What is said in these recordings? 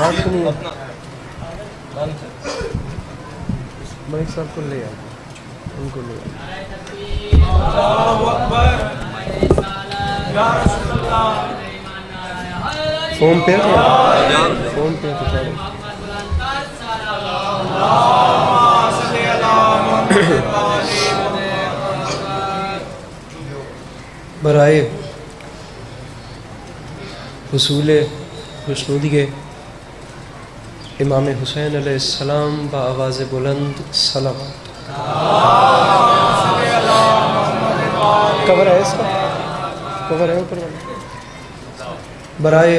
बात तो नहीं है। साहब को ले आओ उनको ले फ़ोन पे फ़ोन पे है तो। बराए। हसूल खुशनुदी इमाम हुसैन अलैहिस्सलाम आवाज़ बुलंद सलावत कवर है इसका? कवर है ऊपर बराए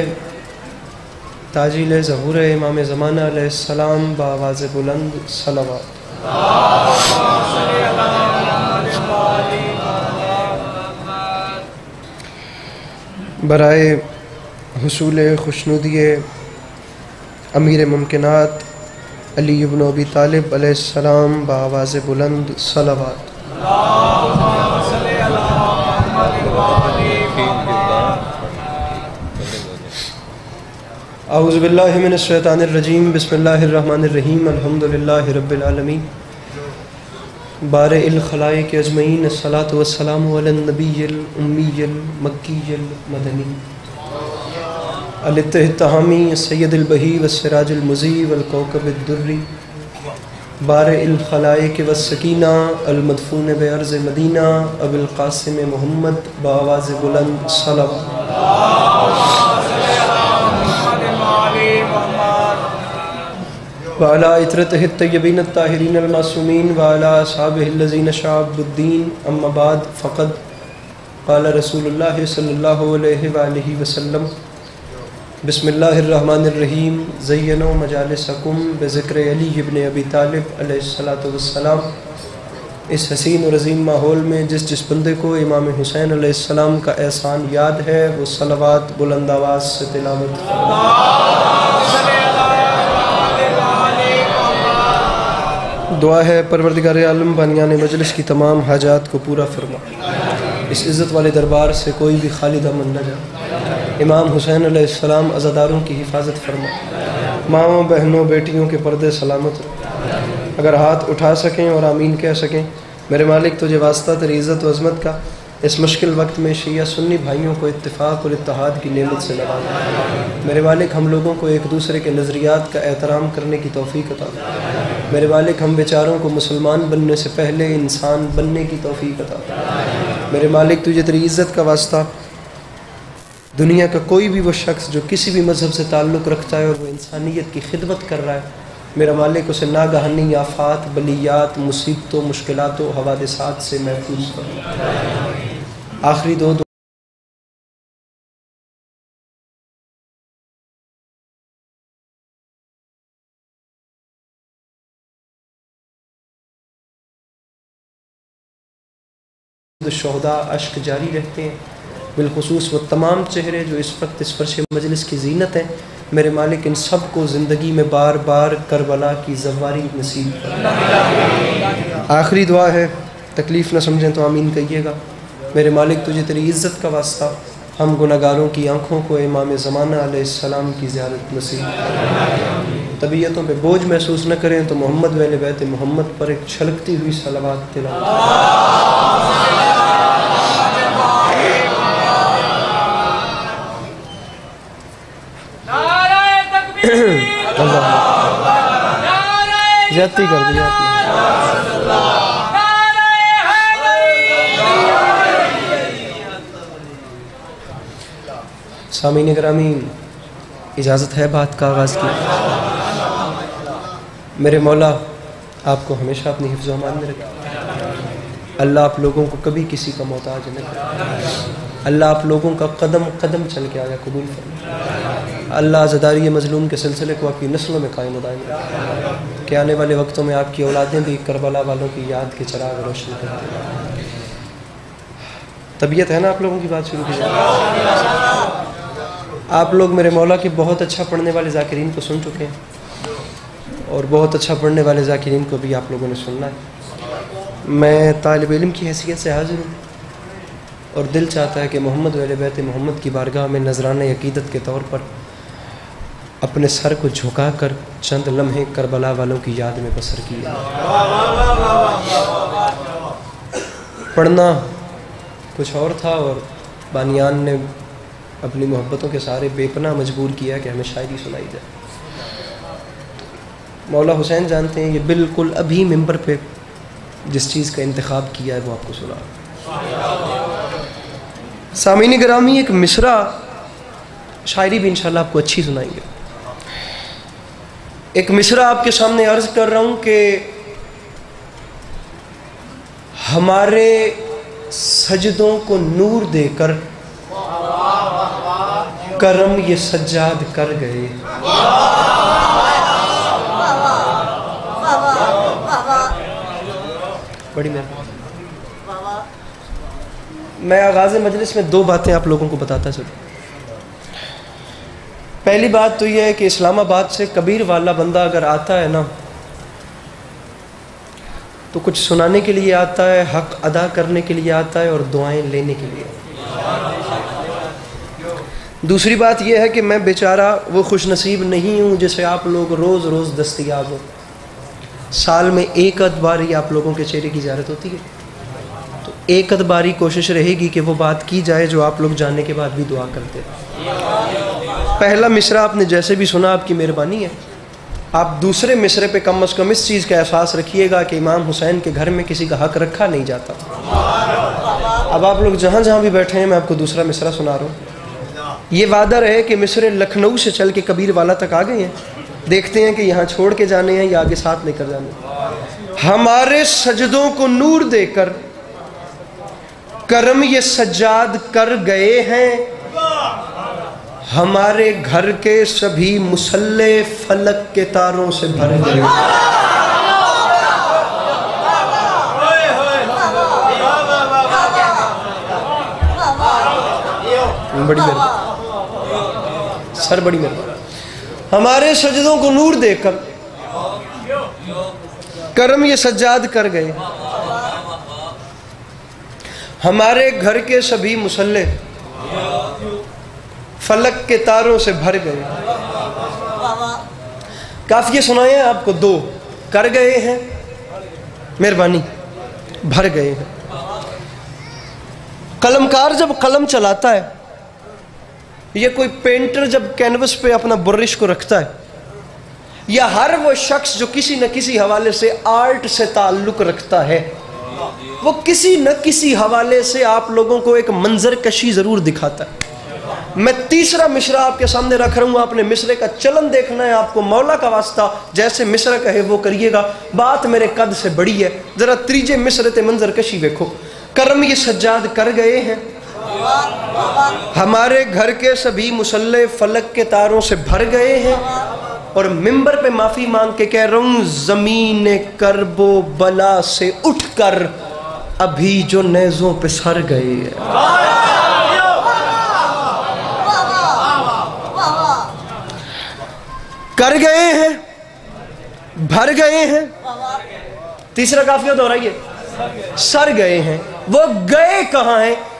ताजील ज़हूर इमाम ज़माना अलैहिस्सलाम आवाज़ बुलंद सलावत बराए हसूल खुशनुदी अमीर मुमकिनात अली इब्न अबी तालिब बुलंद सलावत। आउज़बिल्लिमिनशैतानिर्रजीम बिस्मिल्लाहिर्रहमानिर्रहीम अल्हम्दुलिल्लाहि रब्बिल आलमीन। बार के अजमैन सलात वसलाम उम्मील मक्कील मदनी। अलतहमी सैदुलबही वसराजमज़ी वलकौकबुर्री बार खलाए के वसकीना अलमदफून बर्ज़ मदीना, अबुलक़ासिम मोहम्मद, बावाज़ बुलंद सलाम वाला इतरत तयबीन ताहरीन अलमासूमीन, वाला साबिन शाबुद्दीन अम्माबाद फ़क़द, क़ाल रसूल सल्लल्लाहु अलैहि बिस्मिल्लाहिर्रहमानिर्रहीम, ज़य्यनो मजालिसकुम बेज़िक्र अली इबन अबी तालिब इस हसीन और अजीम माहौल में जिस जिस बंदे को इमाम हुसैन अलैहिस्सलाम का एहसान याद है, वो सलवात बुलंद आवाज़ से तिलावत दुआ है, परवरदिगार आलम, बनियान मजलिस की तमाम हाजात को पूरा फरमा। इस इज़्ज़त वाले दरबार से कोई भी खाली दमन न जाए। इमाम हुसैन अलैहिस्सलाम अज़ादारों की हिफाजत फरमा। माओ बहनों, बेटियों के पर्दे सलामत। अगर हाथ उठा सकें और आमीन कह सकें, मेरे मालिक, तुझे वास्ता तेरी इज़्ज़त व अज़मत का इस मुश्किल वक्त में शिया सुन्नी भाइयों को इत्तेफाक और इत्तेहाद की नेमत से नवाज़। मेरे मालिक, हम लोगों को एक दूसरे के नज़रियात का एहतराम करने की तोफ़ी अता मेरे मालिक, हम बेचारों को मुसलमान बनने से पहले इंसान बनने की तोफ़ी अता मेरे मालिक, तुझे तेरी इज़्ज़त का वास्ता दुनिया का कोई भी वो शख्स जो किसी भी मज़हब से ताल्लुक़ रखता है और वो इंसानियत की खिदमत कर रहा है, मेरा मालिक, उसे नागहानी, आफात, बलियात, मुसीबतों, मुश्किलातों, हवादसात से महफूज कर। आखिरी दो दो शहदा अश्क जारी रहते हैं। बिलखसूस वो तमाम चेहरे जो इस वक्त इस फर्श मजलिस की जीनत हैं, मेरे मालिक, इन सबको ज़िंदगी में बार बार करबला की जवारी नसीब आखिरी दुआ है, तकलीफ़ न समझें तो आमीन कहिएगा। मेरे मालिक, तुझे तेरी इज़्ज़त का वास्ता हम गुनागारों की आँखों को इमाम ज़माना सलाम की ज़्यारत नसीब तबीयतों पे बोझ महसूस न करें तो मोहम्मद वाले बैत मोहम्मद पर एक छलकती हुई सलावात तिलावत। ज्यादती कर दी आपने सामीन इजाज़त है बात का आगाज़ की। मेरे मौला, आपको हमेशा अपनी हिफ्ज़ अमान में रखे। अल्लाह आप लोगों को कभी किसी का मोहताज न करे। अल्लाह आप लोगों का कदम कदम चल के आया कबूल फरमा अल्लाह ज़दारी मजलूम के सिलसिले को आपकी नस्लों में कायम रखे। कि आने वाले वक्तों में आपकी औलादें भी करबला वालों की याद के चराग रोशन करते तबीयत है ना आप लोगों की? बात शुरू की जाए आप लोग मेरे मौला के बहुत अच्छा पढ़ने वाले जाकिरीन को सुन चुके हैं और बहुत अच्छा पढ़ने वाले जाकिरीन को भी आप लोगों ने सुनना है। मैं तालब इलम की हैसियत से हाजिर हूँ और दिल चाहता है कि मोहम्मद वाले बैत मोहम्मद की बारगाह में नजराना अकीदत के तौर पर अपने सर को झुकाकर चंद लम्हे करबला वालों की याद में बसर किया पढ़ना कुछ और था और बानियान ने अपनी मोहब्बतों के सारे बेपना मजबूर किया कि हमें शायरी सुनाई जाए मौला हुसैन जानते हैं, ये बिल्कुल अभी मेंबर पे जिस चीज़ का इंतखब किया है, वो आपको सुना। सामीनी ग्रामी एक मिसरा शायरी भी इंशाल्लाह आपको अच्छी सुनाएँगे। एक मिसरा आपके सामने अर्ज़ कर रहा हूँ कि हमारे सजदों को नूर देकर करम ये सज्जाद कर गए। बड़ी मेहरबानी। मैं आगाज़ मजलिस में दो बातें आप लोगों को बताता चलूँ। पहली बात तो यह है कि इस्लामाबाद से कबीर वाला बंदा अगर आता है ना तो कुछ सुनाने के लिए आता है, हक अदा करने के लिए आता है और दुआएँ लेने के लिए। दूसरी बात यह है कि मैं बेचारा वो खुश नसीब नहीं हूँ जिसे आप लोग रोज़ रोज़ दस्तियाब हो। साल में एक बारी आप लोगों के चेहरे की ज्यारत होती है। तो एक अद बारी कोशिश रहेगी कि वो बात की जाए जो आप लोग जानने के बाद भी दुआ करते हैं। पहला मिसरा आपने जैसे भी सुना आपकी मेहरबानी है। आप दूसरे मिसरे पे कम अज़ कम इस चीज़ का एहसास रखिएगा कि इमाम हुसैन के घर में किसी का हक रखा नहीं जाता। अब आप लोग जहाँ जहाँ भी बैठे हैं, मैं आपको दूसरा मिसरा सुना रहा हूँ। ये वादा रहे कि मिसरे लखनऊ से चल के कबीर वाला तक आ गए हैं। देखते हैं कि यहाँ छोड़ के जाने हैं या आगे साथ लेकर जाने हमारे सजदों को नूर देकर करम ये सज्जाद कर गए हैं। हमारे घर के सभी मुसल्ले फलक के तारों से भर गए बड़ी मेहरबानी। सर, बड़ी मेहरबानी। हमारे सजदों को नूर देकर कर्म ये सज्जाद कर गए। हमारे घर के सभी मुसल्ले फलक के तारों से भर गए। काफ़ी सुनाए आपको, दो कर गए हैं, मेहरबानी, भर गए हैं। कलमकार जब कलम चलाता है, ये कोई पेंटर जब कैनवस पे अपना बुरिश को रखता है, या हर वो शख्स जो किसी न किसी हवाले से आर्ट से ताल्लुक रखता है, वो किसी न किसी हवाले से आप लोगों को एक मंजर कशी ज़रूर दिखाता है। मैं तीसरा मिश्रा आपके सामने रख रहा हूँ, आपने मिसरे का चलन देखना है, आपको मौला का वास्ता जैसे मिश्रा कहे वो करिएगा। बात मेरे कद से बड़ी है। ज़रा त्रीजे मिसरे ते मंजर कशी देखो कर्म ये सज्जाद कर गए हैं। हमारे घर के सभी मुसल्ले फलक के तारों से भर गए हैं और मिंबर पे माफ़ी मांग के कह रहा हूँ, ज़मीन करबो बला से उठकर अभी जो नेज़ों पे सर गए कर गए हैं। भर गए हैं। तीसरा काफिया दोहराइए। सर गए हैं। वो गए कहाँ हैं?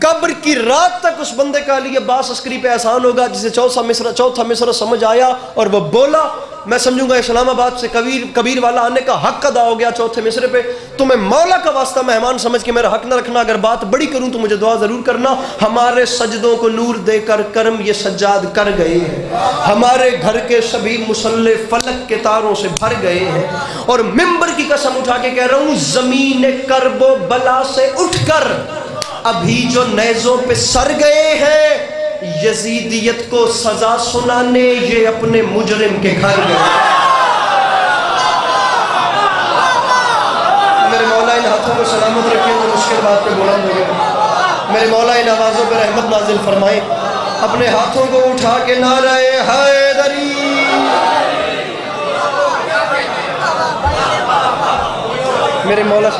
कब्र की रात तक उस बंदे का लिए बास अस्करी पे एहसान होगा, जिसे चौथा मिसरा चौथा मिसरा समझ आया और वह बोला, मैं समझूँगा इस्लामाबाद से कबीर कबीर वाला आने का हक अदा हो गया चौथे मिसरे पे। तो मैं मौला का वास्ता मेहमान समझ के मेरा हक ना रखना, अगर बात बड़ी करूँ तो मुझे दुआ ज़रूर करना। हमारे सजदों को नूर देकर कर्म ये सज्जाद कर गए हैं। हमारे घर के सभी मुसल्ले फलक के तारों से भर गए हैं। और मिंबर की कसम उठा के कह रहा हूँ, ज़मीन करबो बला से उठकर अभी जो नैजों पे सर गए हैं, यजीदियत को सजा सुनाने ये अपने मुजरिम के घर गए। मेरे मौला इन हाथों को सलामत रखे तो मुश्किल बात पे बुलंद हो मेरे मौला इन आवाज़ों पर रहमत नाजिल फरमाए। अपने हाथों को उठा के नाराए हैदरी। मेरे मौला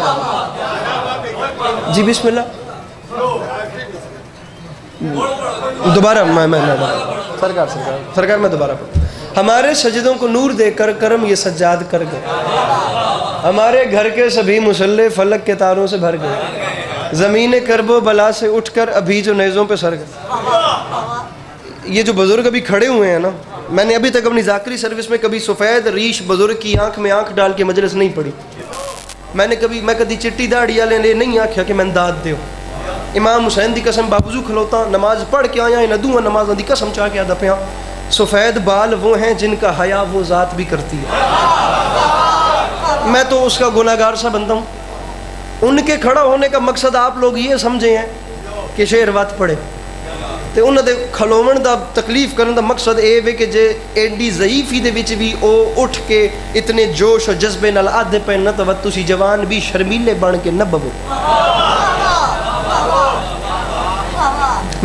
जी, बिस्मिल्लाह। दोबारा, मैं मैं मैं सरकार सरकार सरकार मैं दोबारा हमारे सजदों को नूर देकर करम ये सज्जाद कर गए। हमारे घर के सभी मुसल्ले फलक के तारों से भर गए। ज़मीन करबो बला से उठकर अभी जो नेज़ों पे सर गए। ये जो बुज़ुर्ग अभी खड़े हुए हैं ना, मैंने अभी तक अपनी जाकरी सर्विस में कभी सफ़ेद रीश बुज़ुर्ग की आँख में आँख डाल के मजलिस नहीं पड़ी मैंने कभी, मैं कभी चिट्टी दाड़ी वाले नहीं आख्या कि मैं दाद दो इमाम हुसैन की कसम बाबूजू खलोता, नमाज़ पढ़ के आया इन दूँ नमाजा की कसम चाह के आदा पाया सफ़ेद बाल वो हैं जिनका हया वो ज़ात भी करती है। मैं तो उसका गुनागार सा बनता हूँ। उनके खड़ा होने का मकसद आप लोग ये समझे हैं कि शेर वत पढ़े। तो उन्होंने खलोवन का तकलीफ़ करने का मकसद ये वे कि जे एडी जईफी के भी वो उठ के इतने जोश और जज्बे आधे पे न तो तुम जवान भी शर्मीले बन के न बवो।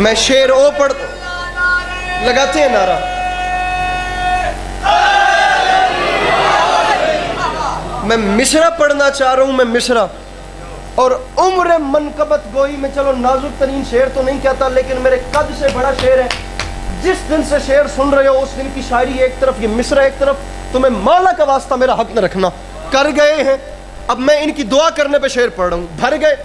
मैं शेर ओ पढ़ लगाते हैं नारा। मैं मिश्रा पढ़ना चाह रहा हूँ, मैं मिश्रा। और उम्र मनकबत गोई में चलो, नाजुक तरीन शेर तो नहीं कहता, लेकिन मेरे कद से बड़ा शेर है। जिस दिन से शेर सुन रहे हो, उस दिन की शायरी एक तरफ़, ये मिश्रा एक तरफ़। तुम्हें माला का वास्ता मेरा हक न रखना। कर गए हैं। अब मैं इनकी दुआ करने पे शेर पढ़ रहा हूँ। भर गए।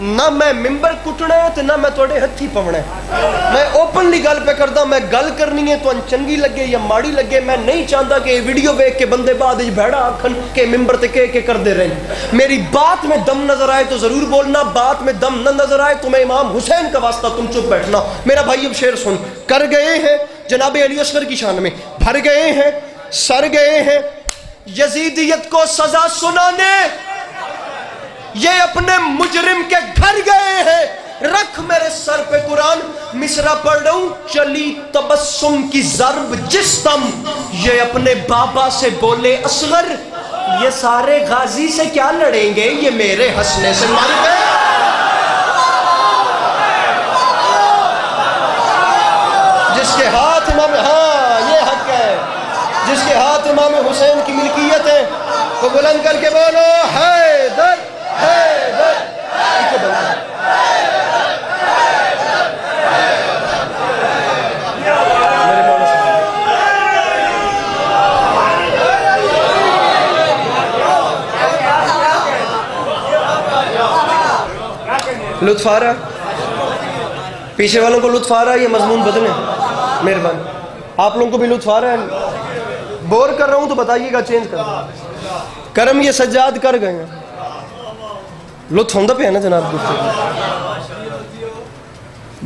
मैं मिंबर कुटना है तो ना मैं थोड़े हथी पवना है। मैं ओपनली गल पे करता मैं गल करनी है तो चंगी लगे या माड़ी लगे मैं नहीं चाहता कि वीडियो देख के बंदे बाद भैड़ा आखन के मिंबर ते के के करते रहे मेरी बात में दम नज़र आए तो ज़रूर बोलना, बात में दम न नज़र आए तो मैं इमाम हुसैन का वास्ता तुम चुप बैठना। मेरा भाई अब शेर सुन, कर गए हैं जनाब अली असगर की शान में, भर गए हैं, सर गए हैं, यजीदियत को सजा सुनाने ये अपने मुजरिम के घर गए हैं। रख मेरे सर पे कुरान, मिसरा पढ़ रहा हूँ। चली तबस्सुम की जरब जिस तम ये अपने बाबा से बोले, असगर, ये सारे गाजी से क्या लड़ेंगे? ये मेरे हंसने से मर गए। जिसके हाथ इमाम हाँ ये हक है। जिसके हाथ इमाम हुसैन की मिल्कियत है, वो बुलंद करके बोलो है दर लुत्फ आ रहा पीछे वालों को लुत्फ आ रहा है ये मजमून बदले। मेहरबान। आप लोगों को भी लुत्फ आ रहा है। बोर कर रहा हूँ तो बताइएगा, चेंज कर। करम ये सज्जाद कर गए हैं। लुत्फ होंगे पे ना जनाब गुफ्तु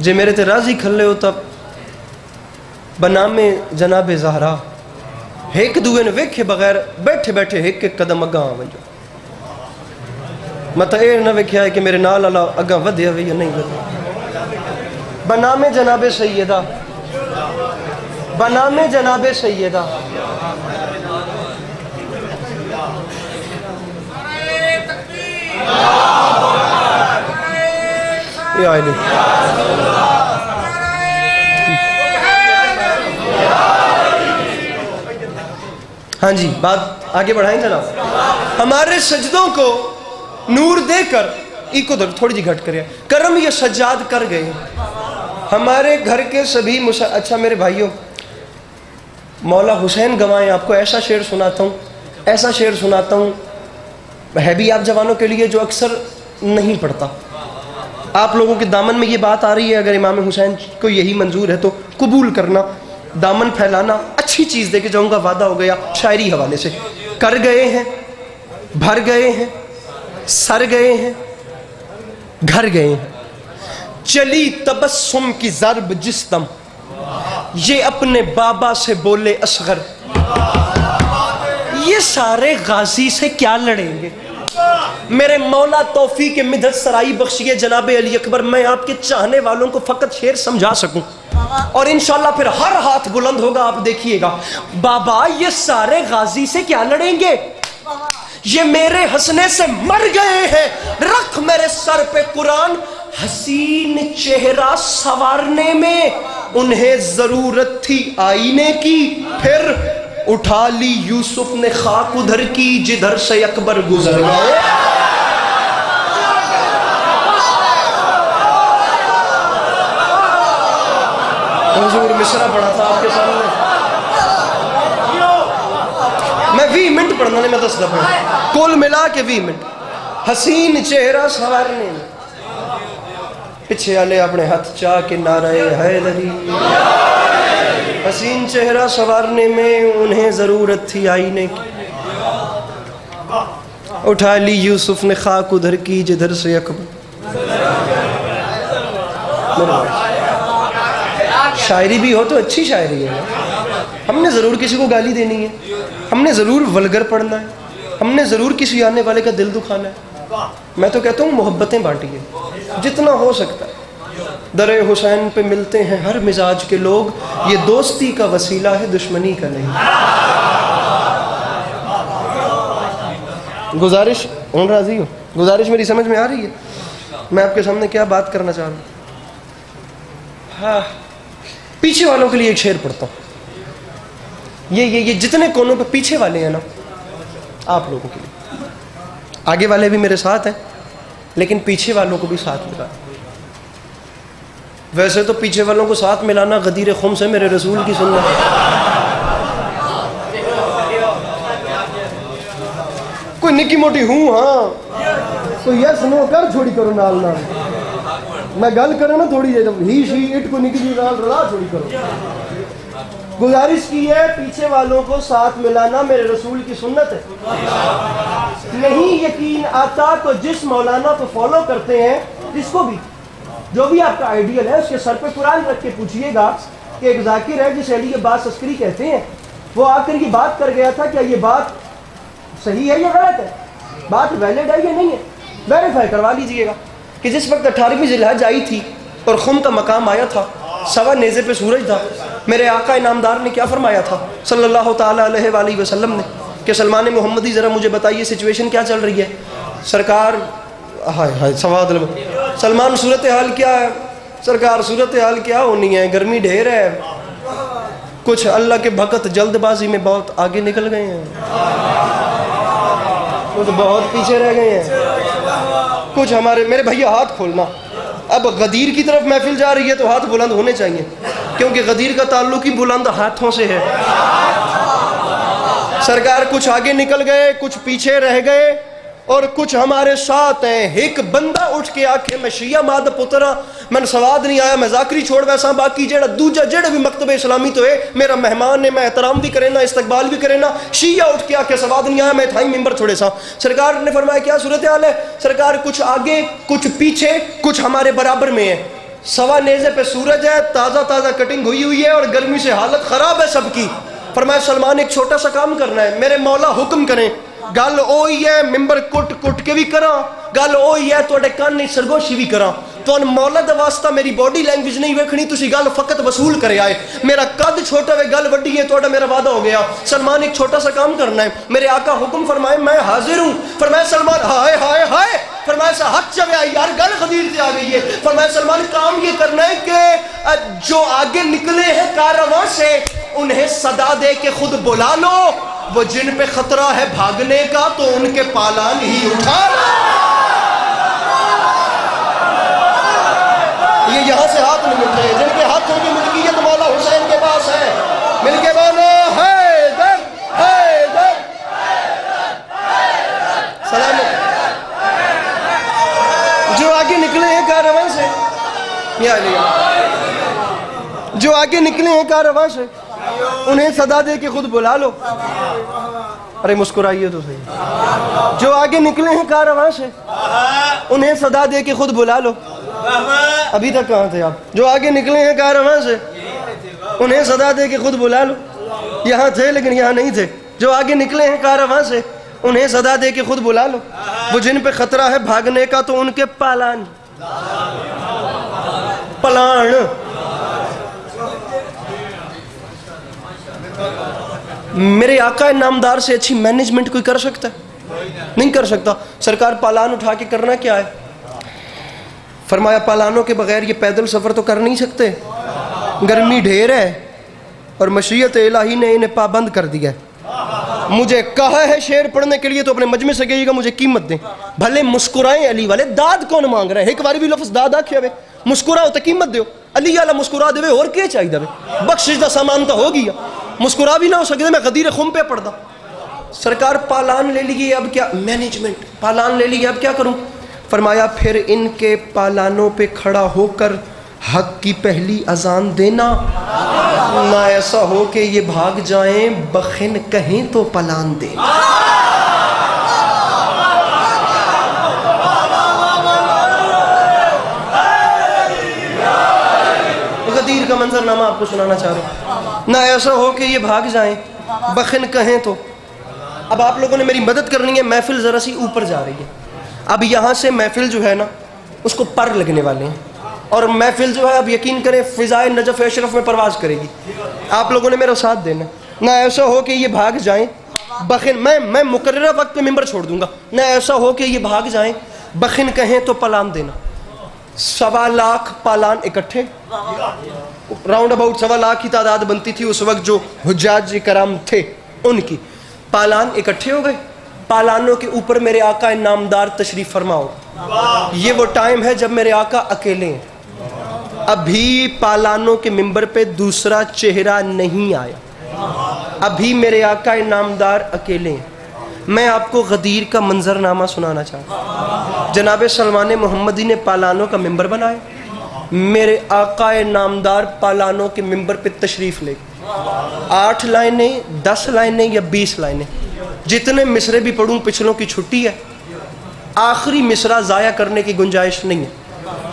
जे मेरे ते राज़ी खले हो तब, बनामे जनाब जहरा। एक दुए ने वेखे बगैर बैठे बैठे एक एक कदम अगा वजो मत ये ना वेख्या है कि मेरे नाल आला अगा वध्या भी या नहीं वध्या बनामे जनाबे सैयदा। बनामे जनाबे सैयदा। हाँ जी, बात आगे बढ़ाएँ जनाब हमारे सजदों को नूर देकर इको दर थोड़ी जी घट कर। करम ये सजाद कर गए। हमारे घर के सभी मुसा अच्छा मेरे भाइयों, मौला हुसैन गवाएँ, आपको ऐसा शेर सुनाता हूँ, ऐसा शेर सुनाता हूँ। है भी आप जवानों के लिए जो अक्सर नहीं पढ़ता। आप लोगों के दामन में ये बात आ रही है, अगर इमाम हुसैन को यही मंजूर है तो कबूल करना, दामन फैलाना, अच्छी चीज़ दे के जाऊँगा, वादा हो गया शायरी हवाले से। कर गए हैं, भर गए हैं, सर गए हैं, घर गए हैं। चली तबस्सुम की जरब जिस दम, ये अपने बाबा से बोले असगर। ये सारे गाजी से क्या लड़ेंगे? मेरे मौला तोहफी के मिधत सराई बख्शिए जनाब अली अकबर, मैं आपके चाहने वालों को फकत शेर समझा सकूँ। और इनशाला फिर हर हाथ बुलंद होगा, आप देखिएगा। बाबा, ये सारे गाजी से क्या लड़ेंगे? ये मेरे हंसने से मर गए हैं। रख मेरे सर पे कुरान। हसीन चेहरा सवारने में उन्हें ज़रूरत थी आईने की। फिर उठा ली यूसुफ ने खाक उधर की, जिधर से अकबर गुजर गए। मिश्रा पढ़ा था आपके सामने। मैं वी मिनट पढ़ना, नहीं, मैं दस दफ़ा। कुल मिला के वी मिनट। हसीन चेहरा सवारने पिछे वाले अपने हाथ चाह के नारे हैदरी हसीन चेहरा संवारने में उन्हें ज़रूरत थी आईने की। उठा ली यूसुफ ने खाक उधर की, जिधर से अकबर। शायरी भी हो तो अच्छी शायरी है। हमने ज़रूर किसी को गाली देनी है। हमने ज़रूर वलगर पढ़ना है। हमने ज़रूर किसी आने वाले का दिल दुखाना है। मैं तो कहता हूँ, मोहब्बतें बांटिए। जितना हो सकता। है दर हुसैन पे मिलते हैं हर मिजाज के लोग। ये दोस्ती का वसीला है, दुश्मनी का नहीं। गुजारिश हूँ राज़ी हो? गुजारिश मेरी समझ में आ रही है। मैं आपके सामने क्या बात करना चाह रहा हूँ? हाँ पीछे वालों के लिए एक शेर पढ़ता हूँ। ये ये ये जितने कोनों पे पीछे वाले हैं ना, आप लोगों के लिए। आगे वाले भी मेरे साथ हैं, लेकिन पीछे वालों को भी साथ मिला। वैसे तो पीछे वालों को साथ मिलाना गदीर खुम से मेरे रसूल की सुनना कोई निकी मोटी हूँ हाँ। कोई यस नो कर छोड़ी करो नाल नाल। मैं गल करे ना थोड़ी जब ही शी इट को निकी जी नाल रला छोड़ी करो। गुजारिश की है, पीछे वालों को साथ मिलाना मेरे रसूल की सुन्नत है। नहीं यकीन आता तो जिस मौलाना को फॉलो करते हैं, जिसको भी। जो भी आपका आइडियल है, उसके सर पे कुरान रख के पूछिएगा कि एक जाकिर है जिसे अली बाद अस्करी कहते हैं। वो आकर ये बात कर गया था, क्या ये बात सही है या गलत है? बात वैलिड है या नहीं है? वेरीफाई करवा लीजिएगा कि जिस वक्त अठारहवीं जिलहज आई थी और खुम का मकाम आया था, सवा नेज़े पे सूरज था, मेरे आका इनामदार ने क्या फरमाया था? सल्लल्लाहु अलैहि वसल्लम ने कि सलमान मोहम्मदी ज़रा मुझे बताइए सिचुएशन क्या चल रही है? सरकार, हाय हाय सवाद सलमान सूरत हाल क्या है? सरकार सूरत हाल क्या होनी है? गर्मी ढेर है। कुछ अल्लाह के भगत जल्दबाजी में बहुत आगे निकल गए हैं। कुछ बहुत पीछे रह गए हैं। कुछ हमारे, मेरे भैया, हाथ खोलना। अब गदीर की तरफ़ महफिल जा रही है तो हाथ बुलंद होने चाहिए, क्योंकि गदीर का ताल्लुक ही बुलंद हाथों से है। सरकार कुछ आगे निकल गए, कुछ पीछे रह गए और कुछ हमारे साथ हैं। एक बंदा उठ के आखे, मैं शिया माद पुत्रा मैं सवाद नहीं आया, मैं जाकरी छोड़ वैसा बाकी जेड़ा दूजा, जेड़ा भी मकतब इस्लामी तो है, मेरा मेहमान है, मैं एहतराम भी करे ना इस्तकबाल भी करे ना शिया उठ के आखे, सवाद नहीं आया, मैं थाई मेंबर छोड़े सा। सरकार ने फरमाया, क्या सूरत हाल है? सरकार, कुछ आगे, कुछ पीछे, कुछ हमारे बराबर में है। सवा नेजे पे सूरज है ताज़ा ताज़ा कटिंग हुई हुई है और गर्मी से हालत ख़राब है सबकी। फरमाया, सलमान, एक छोटा सा काम करना है। मेरे मौला हुक्म करें गल ओ ही मिम्बर कुट कुट के भी करा। गल ओ ही थोड़े कान नहीं सरगोशी भी करा। तो मौला का वास्ता मेरी बॉडी लैंग्वेज नहीं वेखनी तुम गल फकत वसूल करे आए। मेरा कद छोटा वे गल वड्डी है थोड़ा मेरा वादा हो गया। सलमान एक छोटा सा काम करना है। मेरे आका हुक्म फरमाए, मैं हाजिर हूँ। फरमाया सलमान, हाय हाय हाय। फरमाया सा हक चवे आई यार, गल खदीर से आ गई है। फरमाया सलमान, काम ये करना है कि जो आगे निकले हैं, कारवां से, उन्हें सदा दे के खुद बुला लो। वो जिन पे खतरा है भागने का तो उनके पालान ही उठा ये यहाँ से हाथ नहीं मिलते। जिनके हाथों की मिल्कियत मौला हुसैन के पास है। मिलके बोलो है दर है दर सलाम जो आगे निकले हैं कारवां से जो आगे निकले हैं कारवां से उन्हें सदा दे के खुद बुला लो। अरे मुस्कुराइए तो सही। जो आगे निकले हैं कारवां से उन्हें सदा दे के खुद बुला लो। अभी तक कहाँ थे आप? जो आगे निकले हैं कारवां से उन्हें सदा दे के खुद बुला लो। यहाँ थे लेकिन यहाँ नहीं थे। जो आगे निकले हैं कारवां से उन्हें सदा दे के खुद बुला लो। वो जिन पे खतरा है भागने का तो उनके पालान। पलाण। मेरे आका नामदार से अच्छी मैनेजमेंट कोई कर सकता है? नहीं कर सकता। सरकार पालान उठा के करना क्या है? फरमाया, पालानों के बगैर ये पैदल सफ़र तो कर नहीं सकते। गर्मी ढेर है और मशीयत इलाही ने इन्हें पाबंद कर दिया है। मुझे कहा है शेर पढ़ने के लिए तो अपने मजमे से गईगा मुझे कीमत दें। भले मुस्कुराएँ अली वाले, दाद कौन मांग रहे हैं? एक बार भी लफ्ज दाद आखे मुस्कुराओ तो कीमत दो। अली वाला मुस्कुरा दे और क्या चाहिए बख्शिश का सामान तो हो गया। मुस्कुरा भी ना हो सकते मैं गदीर खुम पे पढ़ता सरकार पालान ले ली अब क्या? मैनेजमेंट पालान ले ली अब क्या करूँ? फरमाया, फिर इनके पालानों पे खड़ा होकर हक की पहली अजान देना। ना ऐसा हो कि ये भाग जाएँ, बखिन कहें तो पलान देना गदीर का मंजरनामा आपको सुनाना चाह रहा हूँ। ना ऐसा हो कि ये भाग जाएँ, बखिन कहें तो। अब आप लोगों ने मेरी मदद करनी है, महफिल ज़रा सी ऊपर जा रही है। अब यहाँ से महफिल जो है ना, उसको पर लगने वाले हैं। और महफिल जो है, अब यकीन करें, फ़िज़ाए नजफ़ अशरफ में परवाज करेगी। आप लोगों ने मेरा साथ देना ना ऐसा हो कि ये भाग जाएँ, बखिन, मैं मैं मुकर वक्त पे मेंबर छोड़ दूँगा। ना ऐसा हो कि ये भाग जाएँ, बखिन कहें तो पलाम देना। सवा लाख पालान इकट्ठे? राउंड अबाउट सवा लाख की तादाद बनती थी उस वक्त जो हुजाज कराम थे, उनकी। पालान इकट्ठे हो गए? पालानों के ऊपर मेरे आका नामदार तशरीफ़ फरमाओ। ये वो टाइम है जब मेरे आका अकेले हैं। अभी पालानों के मिंबर पे दूसरा चेहरा नहीं आया। अभी मेरे आका नामदार अकेले हैं। मैं आपको गदीर का मंजरनामा सुनाना चाहता हूँ। जनाब सलमान मोहम्मदी ने पालानों का मेंबर बनाया। मेरे आका नामदार पालानों के मेंबर पे तशरीफ़ ले। आठ लाइनें, दस लाइनें या बीस लाइनें। जितने मिसरे भी पढ़ूँ, पिछलों की छुट्टी है। आखिरी मिसरा ज़ाया करने की गुंजाइश नहीं है।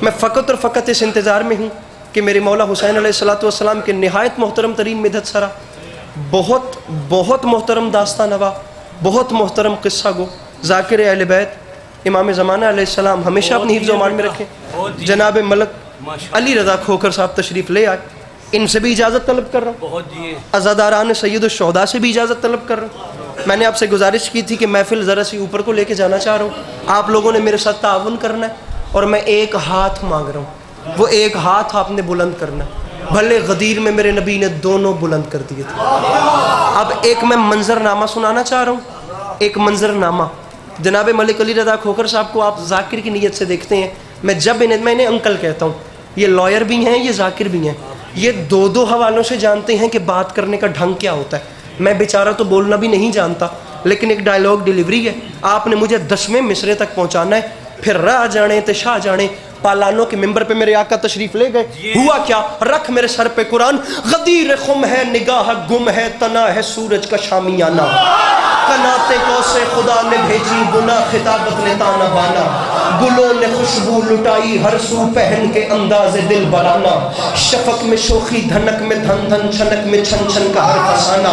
मैं फ़कत और फ़कत इस इंतज़ार में हूँ कि मेरे मौला हुसैन सलाम के नहायत मोहतरम तरीन मिदत सरा, बहुत बहुत मोहतरम दास्ता नवा बहुत मोहतरम किस्सा गो। जाकिर अहल बैत इमाम ज़माना सलाम हमेशा अपनी हिफ्ज़ में रखें। जनाब मलक अली रज़ा खोकर साहब तशरीफ़ ले आए। इनसे भी इजाज़त तलब कर रहा हूँ। अजादारान सैदुलशहदा से भी इजाज़त तलब कर रहा हूँ। मैंने आपसे गुजारिश की थी कि महफिल ज़रा सी ऊपर को लेके जाना चाह रहा हूँ। आप लोगों ने मेरे साथ ताउन करना है और मैं एक हाथ मांग रहा हूँ। वो एक हाथ आपने बुलंद करना है। भले गदीर में मेरे नबी ने दोनों बुलंद कर दिए थे। अब एक मैं मंजरनामा सुनाना चाह रहा हूँ। एक मंजरनामा। जनाब मलिक अली रजा खोकर साहब को आप जाकिर की नीयत से देखते हैं। मैं जब इन्हें, मैं इन्हें अंकल कहता हूँ। ये लॉयर भी हैं, ये जाकिर भी हैं। ये दो दो हवालों से जानते हैं कि बात करने का ढंग क्या होता है। मैं बेचारा तो बोलना भी नहीं जानता, लेकिन एक डायलॉग डिलीवरी है। आपने मुझे दसवें मिसरे तक पहुँचाना है। फिर राह जाने तो शाह जाने पालानों के मेंबर पे मेरे आका तशरीफ़ ले गए। हुआ क्या? रख मेरे सर पे कुरान। गदीर खुम है निगाह गुम है तना है सूरज का शामियाना। कनाते को से खुदा ने भेजी गुना खिताबत ने ताना बाना। गुलों ने खुशबू लुटाई हर सू पहन के अंदाज दिल बराना। शफक में शोखी धनक में धन धन छनक में छन छन का हर फसाना।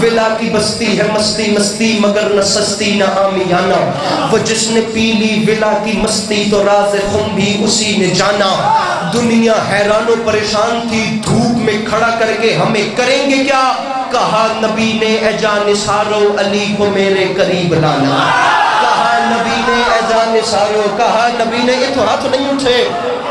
विला की बस्ती है मस्ती मस्ती मगर न सस्ती न आमियाना। वो जिसने पी ली विला की मस्ती तो राज खुम भी उसी ने जाना। दुनिया हैरानो, परेशान थी, धूप में खड़ा करके हमें करेंगे क्या? कहा नबी ने एजा निसारो अली को मेरे करीब लाना। कहा नबी ने एजा निसारो कहा नबी ने, ये तो हाथ नहीं उठे?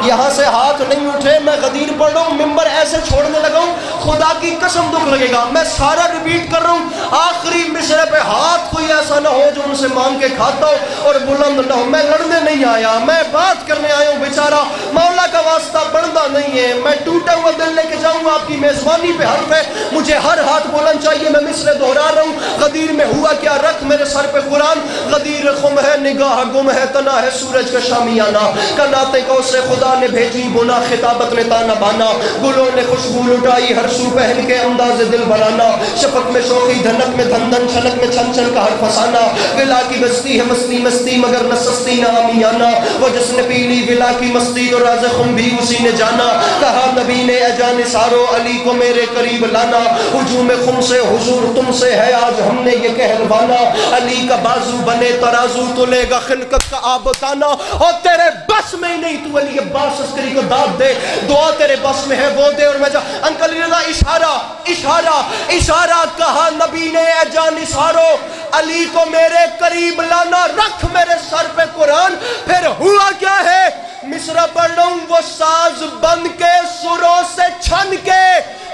यहाँ से हाथ नहीं उठे, मैं गदीर पढ़ रहा हूँ मिम्बर ऐसे छोड़ने लगा हूँ, खुदा की कसम दुख लगेगा। मैं सारा रिपीट कर रहा हूँ, आखिरी मिसरे पे हाथ कोई ऐसा ना हो जो उनसे मांग के खाता हो और बुलंद ना हो। मैं लड़ने नहीं आया, मैं बात करने आया हूँ, बेचारा मौला का वास्ता बढ़ता नहीं है। मैं टूटा हुआ दिल लेके जाऊँगा, आपकी मेजबानी पे हर पे मुझे हर हाथ बोलना चाहिए, मैं मिसरे दोहरा रहा हूँ। गदीर में हुआ क्या? रख मेरे सर पे कुरान। गदीर खुम है निगाह, गुम है तना है, सूरज का शामियाना। कनाते को से खुदा ने भेजी बुना खिताबत ने ताना बाना। गुलों ने खुशबू लुटाई, हर सू पहन के अंदाज दिल बनाना शपक में शोखी धनक में धन धन छनक में छन छन का हर फसाना। विला की बस्ती है मस्ती मस्ती, मगर न सस्ती, ना आमियाना। वो जिसने पी ली विला की मस्ती तो राज खुम भी उसी ने जाना। कहा, नबी ने अजान सारो, अली को मेरे करीब लाना। हुजूम खुम से, हुजूर तुमसे है, आज हमने ये कहलवाना अली का बाजू बने तराजू तो लेगा खिलकत का आबताना। और तेरे बस में नहीं, तू अली अब्बास अस्करी को दाद दे। दुआ तेरे बस में है, वो दे और मैं जा। अंकल रजा इशारा इशारा इशारा कहा नबी ने जान इशारो, अली को मेरे करीब लाना, रख मेरे सर पे कुरान। फिर हुआ क्या है? मिसरा रहा वो साज बंद के, सुरों से छन के,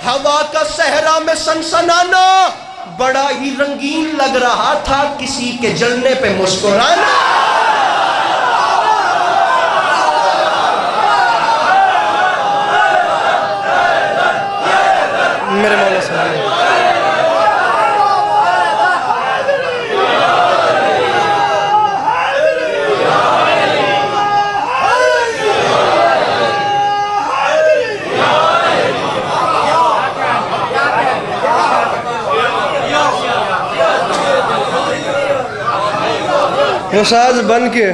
हवा का सहरा में सनसनाना। बड़ा ही रंगीन लग रहा था, किसी के जलने पे मुस्कुराना। मेरे मौला मुसाज बन के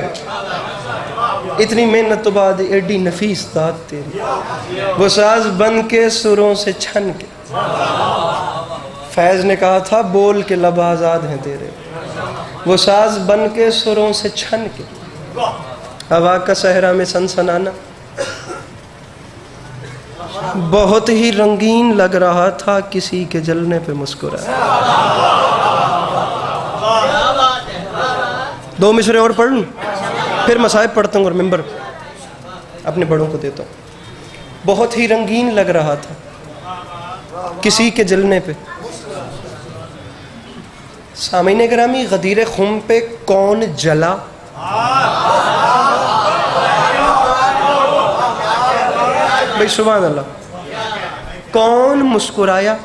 इतनी मेहनत तो बाद एडी नफीस दाद तेरी। वो साज बन के सुरों से छन के फैज ने कहा, था, बोल के लब आज़ाद हैं तेरे। वो साज बन के सुरों से छन के, हवा का सहरा में सनसनाना। बहुत ही रंगीन लग रहा था किसी के जलने पे मुस्कुरा दो मिसरे और पढ़ फिर मसाइब पढ़ता हूँ और मेंबर अपने बड़ों को देता हूँ। बहुत ही रंगीन लग रहा था। किसी के जलने पे। सामीन ग्रामी गदीर खुम पे कौन जला? भाई सुबह अल्लाह कौन मुस्कुराया?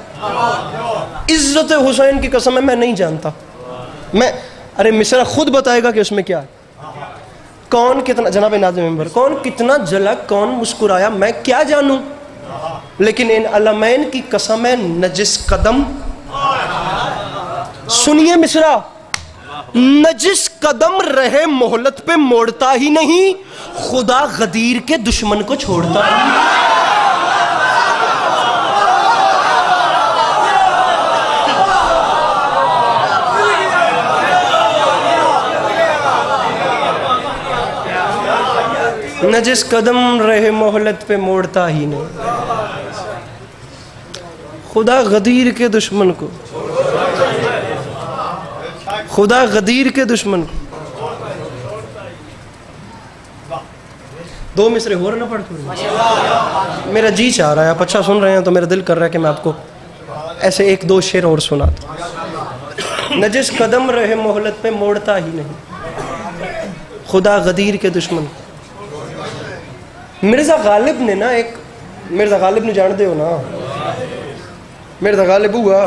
इज़्ज़त हुसैन की कसम है, मैं नहीं जानता। मैं, अरे मिश्रा खुद बताएगा कि उसमें क्या है। कौन कितना, जनाब नाज मेंबर कौन कितना जला, कौन मुस्कुराया, मैं क्या जानूं? लेकिन इन अलमैन की कसम है, नजिस कदम। सुनिए मिश्रा, नजिस कदम रहे मोहलत पे मोड़ता ही नहीं, खुदा गदीर के दुश्मन को छोड़ता। ही न जिस कदम रहे मोहलत पे मोड़ता ही नहीं। खुदा गदीर के दुश्मन को। खुदा गदीर के दुश्मन को। दो मिसरे हो रहे ना पढ़ मेरा जी चाह रहा है, आप अच्छा सुन रहे हैं तो मेरा दिल कर रहा है कि मैं आपको ऐसे एक दो शेर और सुना न जिस कदम रहे मोहलत पे मोड़ता ही नहीं। खुदा गदीर के दुश्मन मिर्ज़ा गालिब ने ना एक मिर्ज़ा गालिब ने जानते हो ना। मिर्ज़ा गालिब हुआ।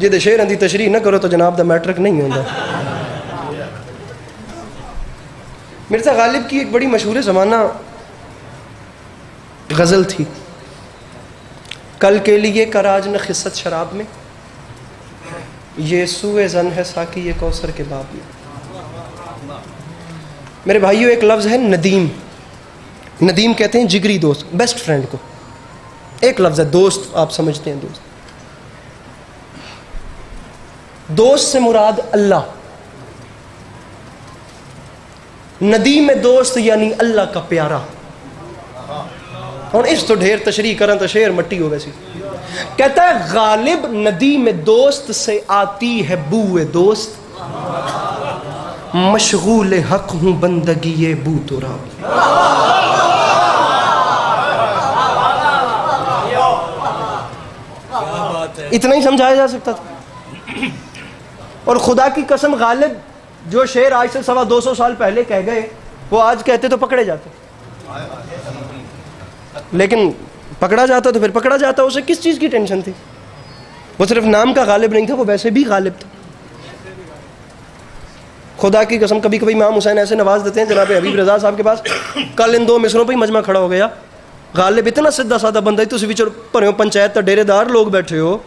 जिद शेर की तशरी ना करो तो जनाब का मैट्रिक नहीं होता मिर्ज़ा गालिब की एक बड़ी मशहूर ज़माना गज़ल थी। कल के लिए कराज न खिसत शराब में। ये सुए जन है साकी ये कौसर के बाब में। मेरे भाइयों, एक लफ्ज़ है नदीम। नदीम कहते हैं जिगरी दोस्त बेस्ट फ्रेंड को। एक लफ्ज़ है, दोस्त, आप समझते हैं दोस्त। दोस्त से मुराद अल्लाह। नदी में दोस्त यानी अल्लाह का प्यारा। और इस तो ढेर तशरी करें तो शेर मट्टी हो वैसी। कहता है, गालिब नदी में दोस्त से आती है बूए दोस्त। मशगूल हक हूँ बंदगी बू तो इतना ही समझाया जा सकता था। और खुदा की कसम गालिब, जो शेर आज से सवा दो सौ साल पहले कह गए, वो आज कहते तो पकड़े जाते। लेकिन पकड़ा जाता तो फिर पकड़ा जाता, उसे किस चीज़ की टेंशन थी? वो सिर्फ़ नाम का गालिब नहीं था, वो वैसे भी गालिब था। खुदा की कसम कभी कभी इमाम हुसैन ऐसे नवाज़ देते हैं, जनाब हबीब रजा साहब के पास, कल इन दो मिसरों पर ही मजमा खड़ा हो गया। गालिब इतना सीधा सादा बंदा तुम भी भरे पंचायत डेरेदार लोग बैठे हो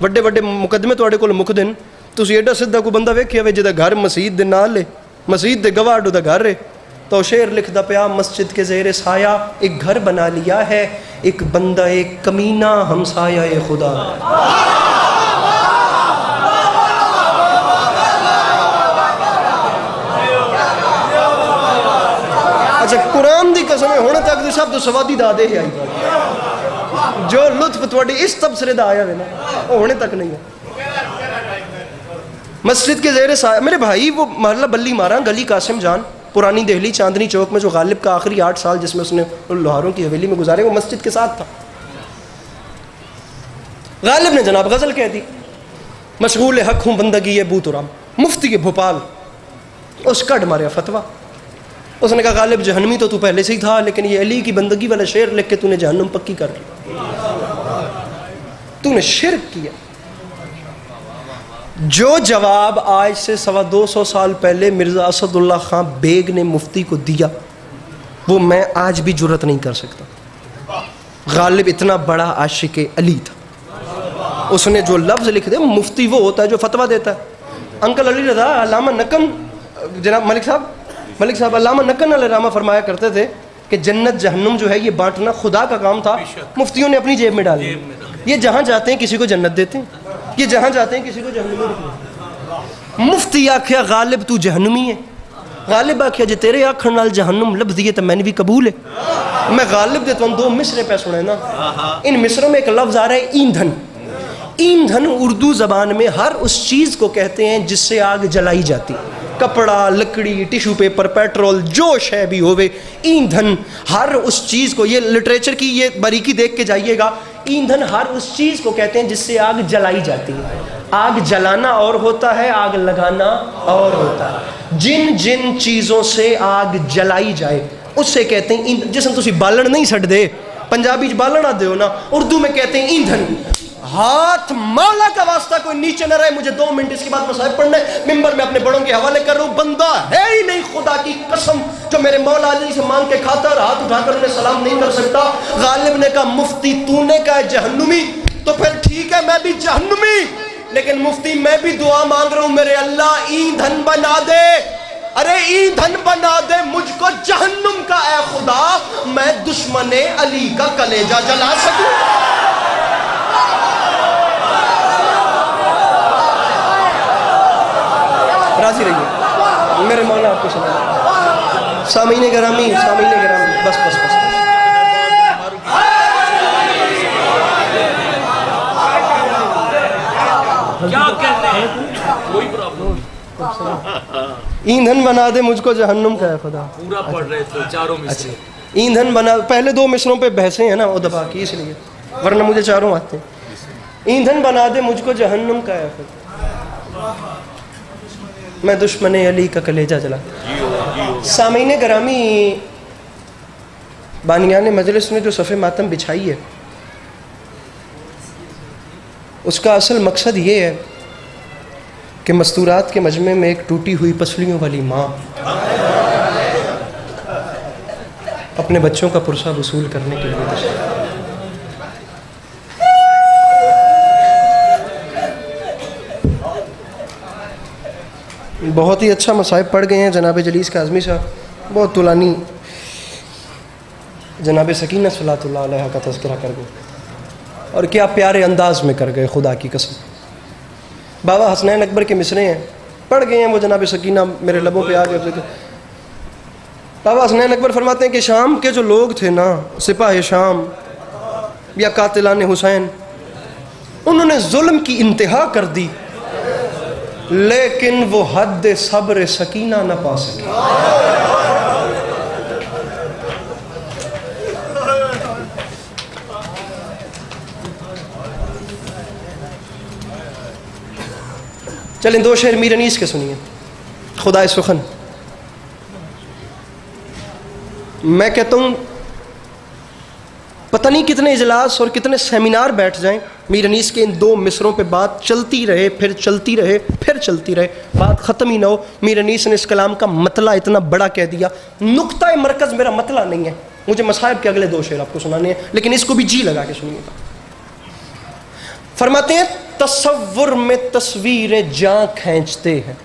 ਵੱਡੇ ਵੱਡੇ ਮੁਕੱਦਮੇ ਤੁਹਾਡੇ ਕੋਲ ਮੁਕਦੇ ਨੇ ਤੁਸੀਂ ਐਡਾ ਸਿੱਧਾ ਕੋ ਬੰਦਾ ਵੇਖਿਆ ਵੇ ਜਿਹਦਾ ਘਰ ਮਸਜਿਦ ਦੇ ਨਾਲ ਏ मस्जिद दे गवाड उदा घर है तो शेर लिखता पाया मस्जिद के जेर साया एक घर बना लिया है एक बंदा एक कमीना हमसाया ए खुदा अच्छा कुरान की कसम है तक तो सब तो सवादी दादे ही आई। जो लुत्फ थोड़ी इस तबसरे का आया है ना वो होने तक नहीं है। मस्जिद के जेर सा मेरे भाई, वो महल्ला बल्ली मारा, गली कासिम जान, पुरानी दिल्ली चांदनी चौक में जो गालिब का आखिरी आठ साल जिसमें उसने लोहारों की हवेली में गुजारे, वो मस्जिद के साथ था। गालिब ने जनाब गज़ल कह दी, मशगूल हक हूँ, बंदगी है बूतुराम मुफ्ती के भोपाल, उस कट मारे फतवा। उसने कहा, गालिब जहनमी तो तू पहले से ही था, लेकिन ये अली की बंदगी वाला शेर लिख के तूने जहनम पक्की कर ली। तूने शिर किया। जो जवाब आज से सवा दो सौ साल पहले मिर्ज़ा असदुल्ला खां बेग ने मुफ्ती को दिया, वो मैं आज भी ज़रूरत नहीं कर सकता। गालिब इतना बड़ा आशिक अली था। उसने जो लफ्ज़ लिख दे मुफ्ती वो होता है जो फतवा देता है। अंकल अली रजा, अलामा नकम, जनाब मलिक साहब मलिक साहब अल्लामा नक्कन रामा फरमाया करते थे कि जन्नत जहन्नुम जो है ये बांटना खुदा का काम था। मुफ्तियों ने अपनी जेब में डाल। ये जहाँ जाते हैं किसी को जन्नत देते हैं। ये जहाँ जाते हैं किसी को जहन्नुम मुफ्ती आख्या गालिब तू जहनुमी है। गालिब आख्या जे तेरे आखण नाल जहन्नुम लभ दिए तो मैंने भी कबूल है। मैं गालिब दे तुम दो मिसरे पे सुने ना। इन मिसरों में एक लफ्ज़ आ रहा है ईंधन। ईंधन उर्दू ज़बान में हर उस चीज़ को कहते हैं जिससे आग जलाई जाती। कपड़ा, लकड़ी, टिश्यू पेपर, पेट्रोल जो शय भी होवे। ईंधन, हर उस चीज़ को, ये लिटरेचर की ये बारीकी देख के जाइएगा, ईंधन हर उस चीज़ को कहते हैं जिससे आग जलाई जाती है। आग जलाना और होता है, आग लगाना और होता है। जिन जिन चीज़ों से आग जलाई जाए उससे कहते हैं जिसमें तुम बालन नहीं दे पंजाबी बालन आते हो ना, उर्दू में कहते हैं ईंधन। हाथ माला का वास्ता कोई नीचे न रहे। मुझे दो मिनट इसके बाद मसाहब पढ़ने मिंबर में अपने बड़ों के हवाले कर रहा हूँ। बंदा है ही नहीं, खुदा की कसम, जो मेरे मौला अली से मांग के खाता और हाथ उठाकर उन्हें सलाम नहीं कर सकता। गालिब ने कहा, मुफ्ती, तूने कहा जहन्नुमी? तो फिर ठीक है, मैं भी जहन्नुमी। लेकिन मुफ्ती, मैं भी दुआ मांग रहा हूँ, मेरे अल्लाह, ईंधन बना दे। अरे, ईंधन बना दे, मुझको जहन्नुम का, ए खुदा, मैं दुश्मन अली का कलेजा जला सकूँ राज़ी रहिए मेरे मौला आपको सुना सामीन ग्रामी सामीन ग्रामी बस बस बस ईंधन बना दे मुझको जहन्नुम का है खुदा। पूरा पढ़ रहे थे चारों में अच्छा। ईंधन बना पहले दो मिसरों पे बहसे हैं ना वो दबा की इसलिए। वरना मुझे चारों आते हैं। ईंधन बना दे मुझको जहन्नुम का है खुदा। मैं दुश्मन अली का कलेजा जला। सामीन ग्रामी बानियान मजलिस ने जो सफ़े मातम बिछाई है, उसका असल मकसद ये है कि मस्तूरात के मजमे में एक टूटी हुई पसलियों वाली माँ अपने बच्चों का पुरसा वसूल करने के लिए बहुत ही अच्छा मसाइब पढ़ गए हैं जनाब जलीस का आज़मी साहब बहुत तुलानी। जनाब सकीना सलात का तस्करा कर गए। और क्या प्यारे अंदाज में कर गए, खुदा की कसम। बाबा हसनैन अकबर के मिसरे हैं। पढ़ गए हैं वो जनाब सकीना मेरे लबों पे आ गए। बाबा हसनैन अकबर फरमाते हैं कि शाम के जो लोग थे ना, सिपाही शाम या कातिलान हुसैन, उन्होंने जुल्म की इंतहा कर दी। लेकिन वो हद सब्र सकीना ना पा सके। चलें, दो शेर मीर अनीस के सुनिए। खुदा सुखन मैं कहता हूँ पता नहीं कितने इजलास और कितने सेमिनार बैठ जाएँ। मीर अनीस के इन दो मिसरों पे बात चलती रहे, फिर चलती रहे, फिर चलती रहे। बात ख़त्म ही ना हो। मीर अनीस ने इस कलाम का मतला इतना बड़ा कह दिया। नुकता मरकज़ मेरा मतला नहीं है। मुझे मसाहब के अगले दो शेर आपको सुनाने हैं, लेकिन इसको भी जी लगा के सुनिएगा। फरमाते हैं तस्वुर में तस्वीर जा खींचते हैं।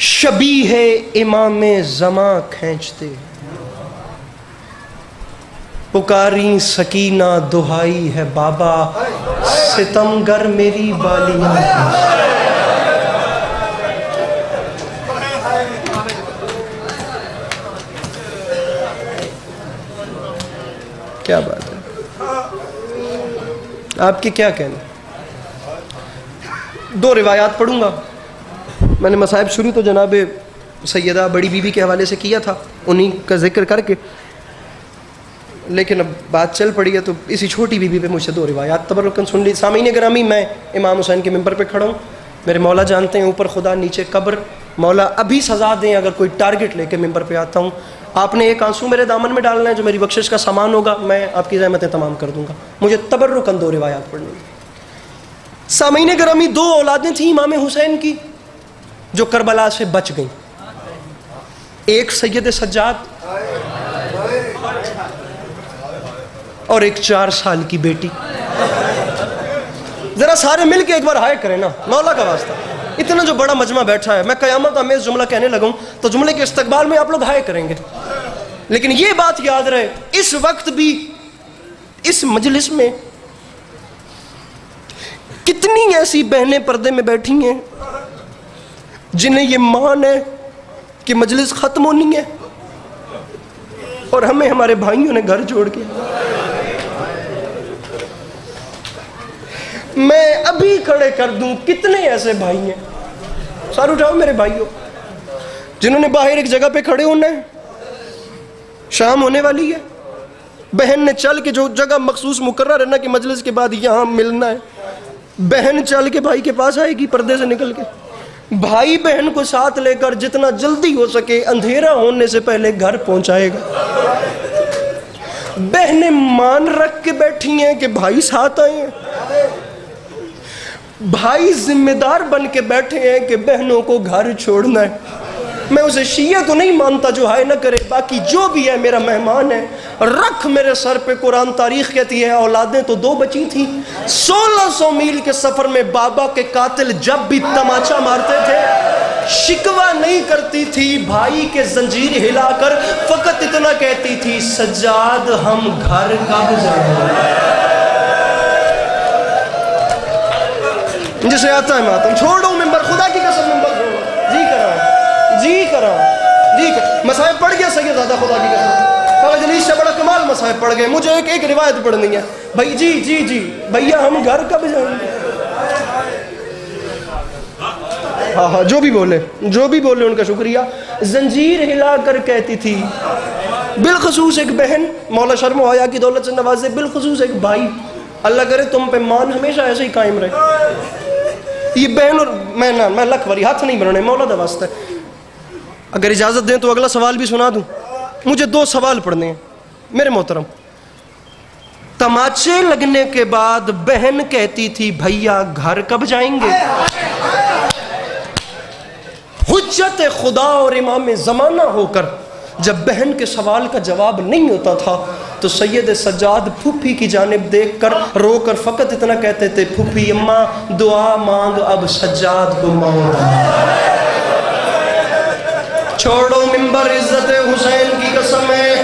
शबी है इमाम जमा खींचते हैं। पुकारी, सकीना, दुहाई है बाबा। सितमगर मेरी बालियाँ। क्या बात है? आपके क्या कहने? दो रिवायात पढ़ूँगा। मैंने मसाहब शुरू तो जनाब सैदा बड़ी बीबी के हवाले से किया था, उन्हीं का ज़िक्र करके। लेकिन अब बात चल पड़ी है तो इसी छोटी बीबी पे मुझसे दो रिवायात तबरकन सुन ली। सामीन ग्रामी मैं इमाम हुसैन के मेंबर पे खड़ा हूँ। मेरे मौला जानते हैं, ऊपर खुदा, नीचे कब्र। मौला, अभी सज़ा दें अगर कोई टारगेट लेके मेंबर पे आता हूँ। आपने एक आँसू मेरे दामन में डालना है जो मेरी बख्शिश का सामान होगा। मैं आपकी जहमतें तमाम कर दूँगा। मुझे तबर्रुकन दो रिवायात पढ़नी सामीन ग्रामी दो औलादें थी इमाम हुसैन की, जो करबला से बच गई। एक सैयद सज्जाद और एक चार साल की बेटी। जरा सारे मिल के एक बार हाय करें ना, मौला का वास्ता। इतना जो बड़ा मजमा बैठा है, मैं कयामत अमेज जुमला कहने लगूं तो जुमले के इस्तकबाल में आप लोग हाय करेंगे। लेकिन ये बात याद रहे, इस वक्त भी, इस मजलिस में कितनी ऐसी बहनें पर्दे में बैठी हैं, जिन्हें ये मान है कि मजलिस खत्म होनी है, और हमें हमारे भाइयों ने घर छोड़ के मैं अभी खड़े कर दूँ, कितने ऐसे भाई हैं? सर, उठाओ मेरे भाइयों। जिन्होंने बाहर एक जगह पे खड़े होना है, शाम होने वाली है। बहन ने चल के जो जगह मखसूस मुकर्रा रहना कि मजलिस के बाद यहाँ मिलना है, बहन चल के भाई के पास आएगी पर्दे से निकल के। भाई बहन को साथ लेकर जितना जल्दी हो सके अंधेरा होने से पहले घर पहुंचाएगा। बहनें मान रख के बैठी हैं कि भाई साथ आए हैं। भाई जिम्मेदार बन के बैठे हैं कि बहनों को घर छोड़ना है। मैं उसे शिया तो नहीं मानता जो हाय ना करे, बाकी जो भी है मेरा मेहमान है। रख मेरे सर पे कुरान तारीख कहती है, औलादें तो दो बची थी। 1600 मील के सफ़र में बाबा के कातिल जब भी तमाचा मारते थे, शिकवा नहीं करती थी भाई के जंजीर हिलाकर, फकत इतना कहती थी सजाद हम घर कब जाएँगे? जिसे आता है मैं आता हूँ छोड़ो मेंबर, खुदा की कसम मेंबर छोड़ो जी करा जी करा जी कर। मसाए पढ़ गया सही ज़्यादा खुदा की कसम। से बड़ा कमाल मसाए पढ़ गए। मुझे एक एक रिवायत पढ़नी है। भाई जी जी जी। भैया, हम घर कब जाएँगे? हाँ हाँ जो भी बोले, जो भी बोले उनका शुक्रिया। जंजीर हिला कर कहती थी, बिलखसूस एक बहन, मौला शर्मा हया की दौलत से नवाजे, बिलखसूस एक भाई। अल्लाह करे तुम पे मान हमेशा ऐसे ही कायम रहे। ये बहन और मैं ना, मैं लख भरी हाथ नहीं बनाने मौला वास्ता। अगर इजाज़त दें तो अगला सवाल भी सुना दूँ। मुझे दो सवाल पढ़ने हैं, मेरे मोहतरम। तमाचे लगने के बाद बहन कहती थी, भैया, घर कब जाएँगे? हुज्जत खुदा और इमाम ज़माना होकर, जब बहन के सवाल का जवाब नहीं होता था तो सैयद सज्जाद फूफी की जानब देख कर रो कर फ़कत इतना कहते थे, फूफी अम्मा, दुआ मांग अब सज्जाद को मांग। छोड़ो मिम्बर इज़्ज़त हुसैन की कसम है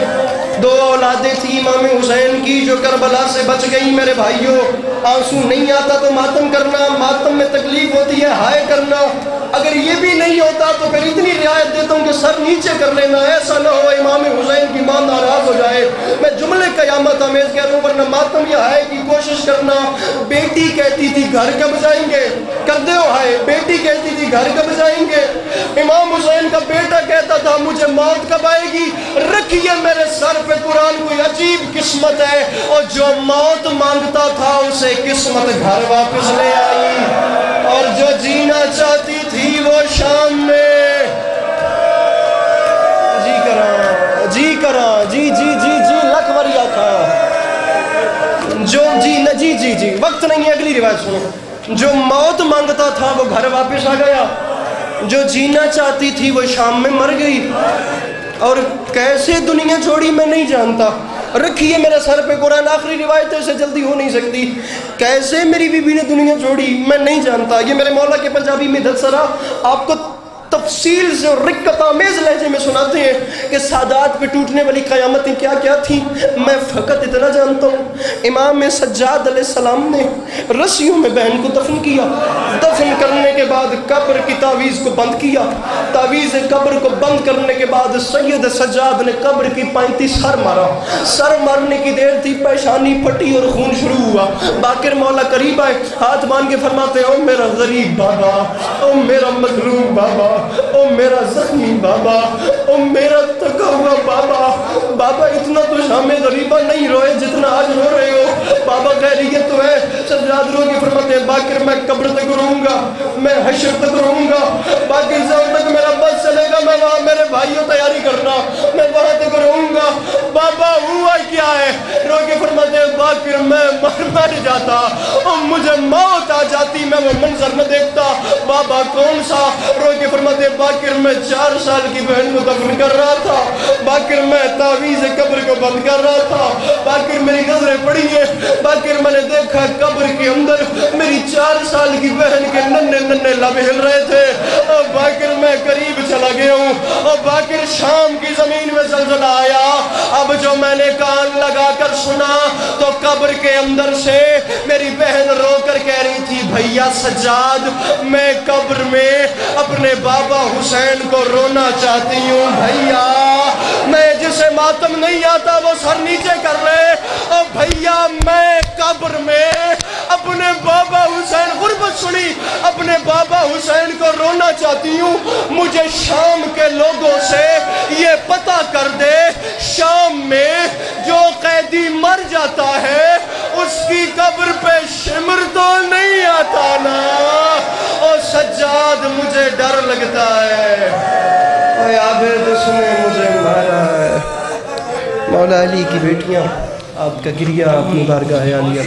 दो औलादे थी इमाम हुसैन की, जो करबला से बच गई। मेरे भाइयों, आँसू नहीं आता तो मातम करना, मातम में तकलीफ़ होती है, हाय करना। अगर ये भी नहीं होता तो फिर इतनी रियायत देता हूँ कि सर नीचे कर लेना, ऐसा ना हो इमाम हुसैन की माँ नाराज़ हो जाए। मैं जुमले कयामत हमें कह रहा हूँ, वरना मातम यह है की कोशिश करना। बेटी कहती थी, घर कब जाएँगे? कर दे हाय, बेटी कहती थी, घर कब जाएँगे? इमाम हुसैन का बेटा कहता था, मुझे मौत कब आएगी? रखिए मेरे सर पे कुरान कोई अजीब किस्मत है और जो मौत माँगता था उसे किस्मत घर वापस ले आई। और जो जीना चाहती थी वो शाम में। जी करा जी करा, जी जी जी जी, लख वरिया था जो, जी, न, जी जी जी, वक्त नहीं है, अगली रिवाज सुनो। जो मौत माँगता था वो घर वापस आ गया। जो जीना चाहती थी वो शाम में मर गई। और कैसे दुनिया छोड़ी मैं नहीं जानता। रखिए मेरे सर पे कुरान, आखिरी रिवायत से जल्दी हो नहीं सकती। कैसे मेरी बीबी ने दुनिया छोड़ी, मैं नहीं जानता। ये मेरे मौला के पंजाबी में दलसरा, आपको तफसील से और रिक्कत आमेज लहजे में सुनाते हैं कि सादात पे टूटने वाली क़यामतें क्या क्या थी। मैं फ़कत इतना जानता हूँ, इमाम सज्जाद सलाम ने रस्सियों में बहन को दफन किया। दफन करने के बाद कब्र की तावीज़ को बंद किया। तावीज़ कब्र को बंद करने के बाद सैयद सज्जाद ने कब्र की पैंती सर मारा। सर मारने की देर थी पेशानी फटी और खून शुरू हुआ। बाकिर मौला करीब आए, हाथ मान के फरमाते, ओ मेरा गरीब बाबा, ओ मेरा मजलूम बाबा। ओ मेरा जख्मी बाबा, ओ मेरा थका हुआ बाबा। बाबा, इतना तो शाम गरीबा नहीं रोए जितना आज रो रहे हो। बाबा खैरियत तो है सजाद रो के फरमाते हैं, बाकिर मैं कब्र तक रहूँगा, मैं हशर तक रहूँगा। बाकी जब तक मेरा बस चलेगा, मैं वहाँ मेरे भाइयों तैयारी करना मैं वहाँ तक रहूँगा। बाबा, हुआ क्या है? रो के फरमाते हैं, बाकिर, मैं मर मर जाता, और मुझे मौत आ जाती, मैं वो मंजर न देखता। बाबा, कौन सा? रो के फरमा मोहम्मद बाकिर में चार साल की बहन को दफन कर रहा था। बाकिर मैं तावीज कब्र को बंद कर रहा था। बाकिर मेरी नज़रें पड़ी है। बाकिर मैंने देखा कब्र के अंदर मेरी चार साल की बहन के नन्हे नन्हे लब हिल रहे थे। और बाकिर मैं करीब चला गया हूँ। और बाकिर शाम की ज़मीन में जलजला आया। अब जो मैंने कान लगाकर सुना तो कब्र के अंदर से मेरी बहन रोकर कह रही थी, भैया सज्जाद, मैं कब्र में अपने बाबा हुसैन को रोना चाहती हूँ, भैया। मैं जिसे मातम नहीं आता, वो सर नीचे कर ले। और भैया, मैं कब्र में अपने बाबा हुसैन, गुर्बत सुनी, अपने बाबा हुसैन को रोना चाहती हूँ। मुझे शाम के लोगों से ये पता कर दे, शाम में जो कैदी मर जाता है, उसकी कब्र पे शिमर तो नहीं आता ना। सज्जाद, मुझे डर लगता है। मुझे मारा है। मौला अली की बेटियाँ, आपका गिरिया अपनी बारगाह आलिया।